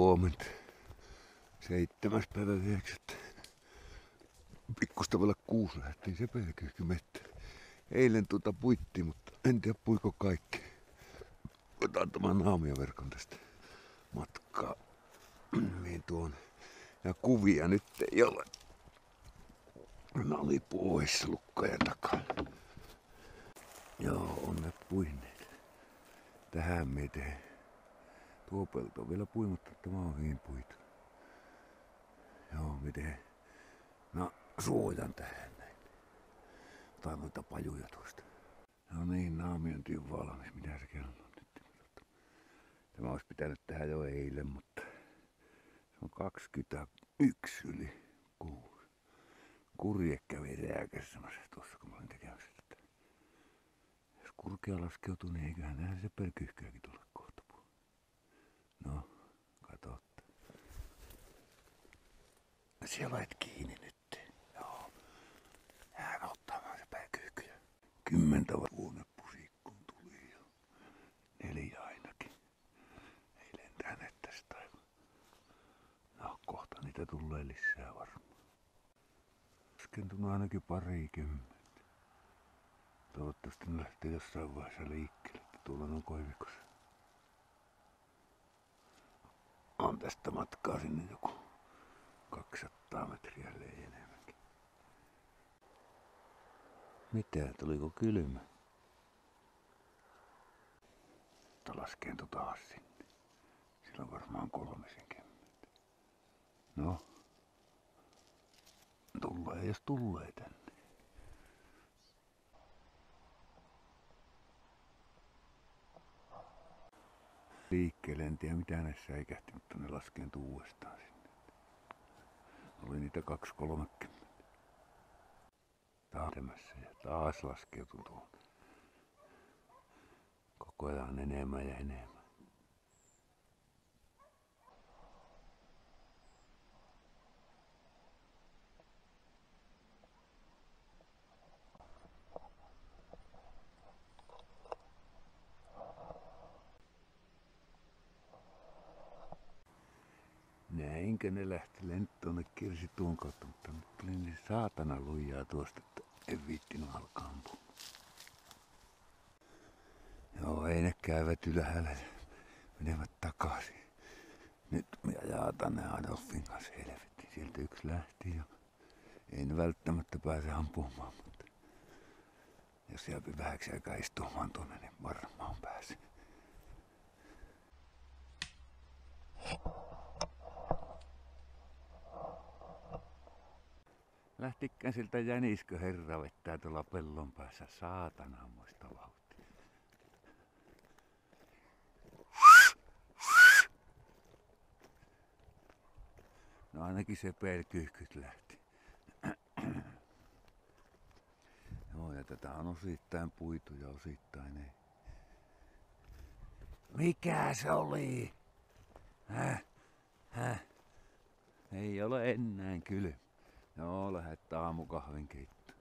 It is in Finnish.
Huomenta. Seitsemäs päivä yhdeksättä. Pikkusta vielä kuusi lähtiin se mettä. Eilen tuota puitti, mutta en tiedä puiko kaikki. Otan tämän naamioverkon tästä matkaa. Niin tuon. Ja kuvia nyt ei ole. Oli pois lukkojen takaa. Joo, on ne puineet. Tähän me teen. Tuo pelto on vielä puimatta, tämä on hyvin puitu. Joo, miten? No, suojan tähän näin. Tai noita pajuja tuosta. No niin, naamiointi on valmis. Mitä se kello on nyt? Tämä olisi pitänyt tehdä jo eilen, mutta se on 21 yli 6. Kurje kävi rääkäsemässä tuossa, kun mä olin tekemässä tätä. Jos kurkea laskeutuu, niin eiköhän nähdä se pelkyhkyäkin tulla kohta. No, katsotte. Siellä et kiinni nyt. Joo. Jään ottamaan se pääkyykkyjä. Kymmentä vuonna pusikkuun tuli jo. Neljä ainakin. Ei lentäneet tästä. No, kohta niitä tulee lisää varmaan. Laskentunut ainakin parikymmentä. Toivottavasti ne lähtee jossain vaiheessa liikkeelle. Tuolla on koivikossa. on tästä matkaa sinne joku 200 metriä ei enemmänkin. Mitä, tuliko kylmä? Mutta laskeentu taas sinne. Sillä on varmaan kolmisen kymmentä. No. Tulee jos tulee tänne. liikkeelle. En tiedä mitä ne säikähti, mutta ne laskeentuu uudestaan. Oli niitä 2.30. Taas ja taas laskeutui tuon. Koko ajan enemmän ja enemmän. Näinkö ne lähti lentoon kirsi tuon kautta, mutta nyt tuli niin saatana lujaa tuosta, että en viittinyt alkaa ampua. Joo, ei ne käyvät ylhäällä, menevät takaisin. Nyt me ajaa tänne Adolfin kanssa helvetti. Sieltä yksi lähti ja ei ne välttämättä pääse ampumaan, mutta jos jääpi vähäksi aikaa istumaan tuonne, niin varmaan pääsee. Lähtikään siltä jäniskö herra vettää tuolla pellon päässä saatana muista vauhtia. No ainakin se pelkyyhkyt lähti. Joo, ja tätä on osittain puitu ja osittain ei. Mikä se oli? Häh? Häh? Ei ole enää kylmä. Joo, lähdetään aamukahvin keittoon.